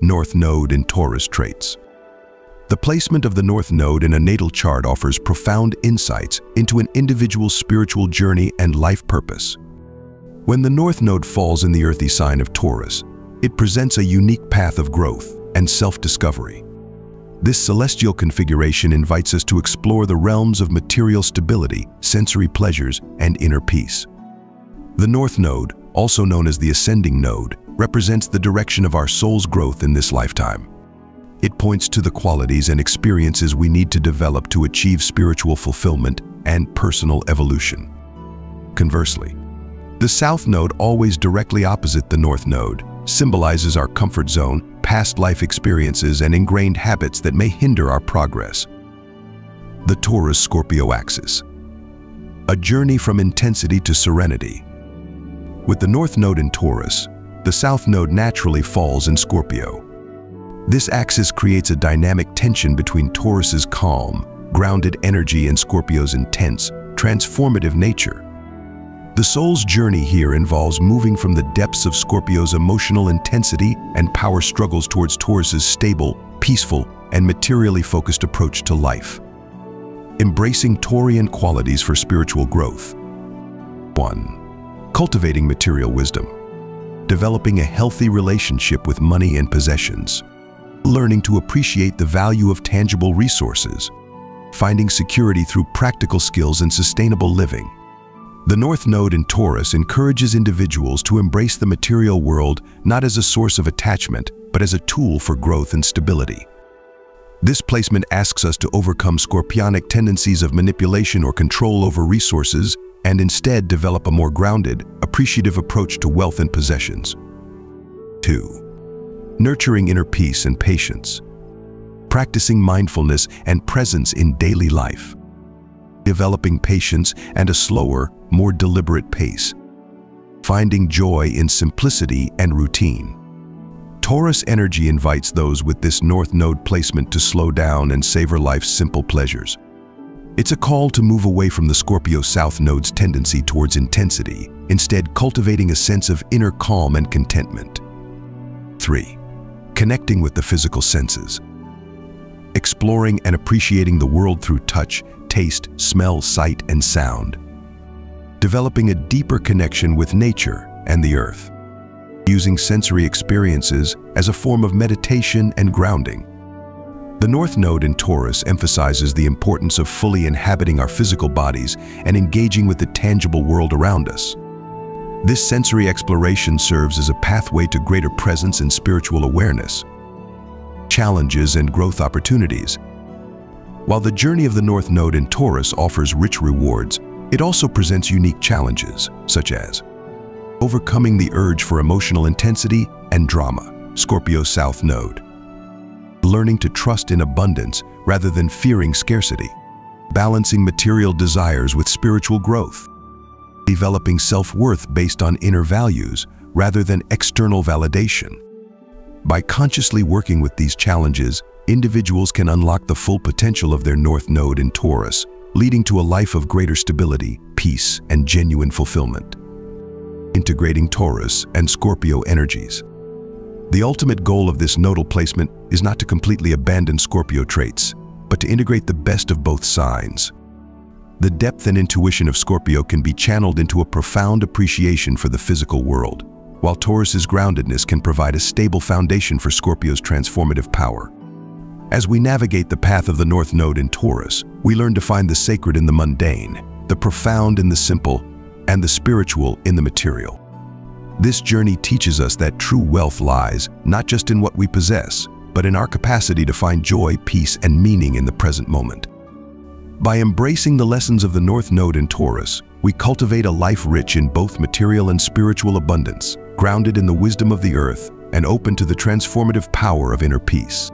North Node in Taurus traits. The placement of the North Node in a natal chart offers profound insights into an individual's spiritual journey and life purpose. When the North Node falls in the earthy sign of Taurus, it presents a unique path of growth and self-discovery. This celestial configuration invites us to explore the realms of material stability, sensory pleasures, and inner peace. The North Node, also known as the Ascending Node, represents the direction of our soul's growth in this lifetime. It points to the qualities and experiences we need to develop to achieve spiritual fulfillment and personal evolution. Conversely, the South Node, always directly opposite the North Node, symbolizes our comfort zone past life experiences and ingrained habits that may hinder our progress. The Taurus-Scorpio axis. A journey from intensity to serenity. With the North Node in Taurus, the South Node naturally falls in Scorpio. This axis creates a dynamic tension between Taurus's calm, grounded energy and Scorpio's intense, transformative nature. The soul's journey here involves moving from the depths of Scorpio's emotional intensity and power struggles towards Taurus's stable, peaceful, and materially focused approach to life. Embracing Taurian qualities for spiritual growth. 1. Cultivating material wisdom. Developing a healthy relationship with money and possessions. Learning to appreciate the value of tangible resources. Finding security through practical skills and sustainable living the North Node in Taurus encourages individuals to embrace the material world not as a source of attachment, but as a tool for growth and stability. This placement asks us to overcome scorpionic tendencies of manipulation or control over resources and instead develop a more grounded, appreciative approach to wealth and possessions. 2. Nurturing inner peace and patience. Practicing mindfulness and presence in daily life developing patience and a slower, more deliberate pace, finding joy in simplicity and routine. Taurus energy invites those with this North Node placement to slow down and savor life's simple pleasures. It's a call to move away from the Scorpio South Node's tendency towards intensity, instead cultivating a sense of inner calm and contentment. 3. Connecting with the physical senses. Exploring and appreciating the world through touch, taste, smell, sight, and sound. Developing a deeper connection with nature and the earth. Using sensory experiences as a form of meditation and grounding. The North Node in Taurus emphasizes the importance of fully inhabiting our physical bodies and engaging with the tangible world around us. This sensory exploration serves as a pathway to greater presence and spiritual awareness, challenges and growth opportunities, while the journey of the North Node in Taurus offers rich rewards, it also presents unique challenges, such as overcoming the urge for emotional intensity and drama, Scorpio South Node, learning to trust in abundance rather than fearing scarcity, balancing material desires with spiritual growth, developing self-worth based on inner values rather than external validation. By consciously working with these challenges, individuals can unlock the full potential of their North Node in Taurus, leading to a life of greater stability, peace, and genuine fulfillment. Integrating Taurus and Scorpio energies. The ultimate goal of this nodal placement is not to completely abandon Scorpio traits, but to integrate the best of both signs. The depth and intuition of Scorpio can be channeled into a profound appreciation for the physical world, while Taurus's groundedness can provide a stable foundation for Scorpio's transformative power. As we navigate the path of the North Node in Taurus, we learn to find the sacred in the mundane, the profound in the simple, and the spiritual in the material. This journey teaches us that true wealth lies not just in what we possess, but in our capacity to find joy, peace, and meaning in the present moment. By embracing the lessons of the North Node in Taurus, we cultivate a life rich in both material and spiritual abundance, grounded in the wisdom of the earth and open to the transformative power of inner peace.